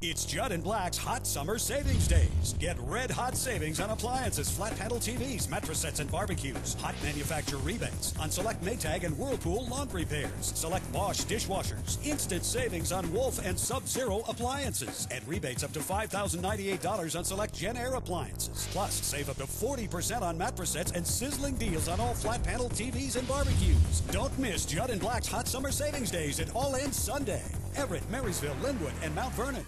It's Judd and Black's Hot Summer Savings Days. Get red hot savings on appliances, flat panel TVs, mattress sets, and barbecues. Hot manufacturer rebates on select Maytag and Whirlpool laundry pairs. Select Bosch dishwashers. Instant savings on Wolf and Sub Zero appliances. And rebates up to $5,098 on select Jenn-Air appliances. Plus, save up to 40% on mattress sets and sizzling deals on all flat panel TVs and barbecues. Don't miss Judd and Black's Hot Summer Savings Days. at all ends Sunday. Everett, Marysville, Lynnwood, and Mount Vernon.